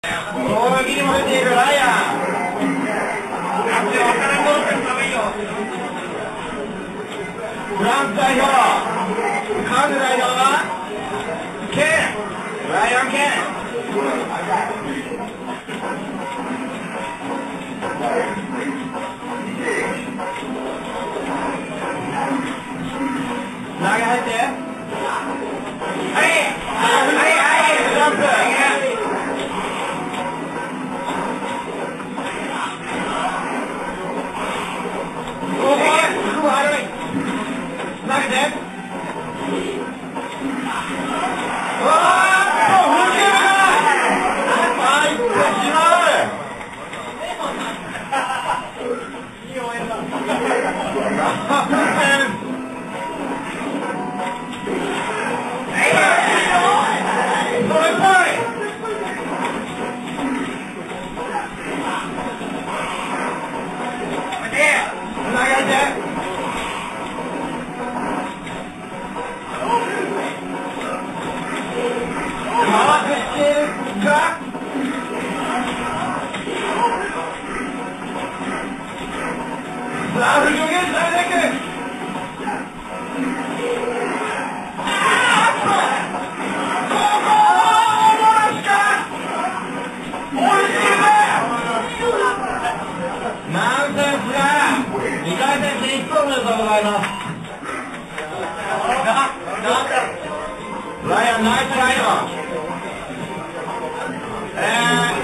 大喜利も出ているライアン。フランス代表、カーヌ代表は、ケン、ライアン・ケン。Oh!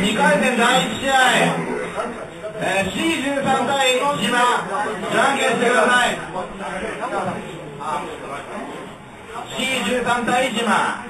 2回戦第1試合えー、C13 対今、じゃんけんしてください。C13 対今。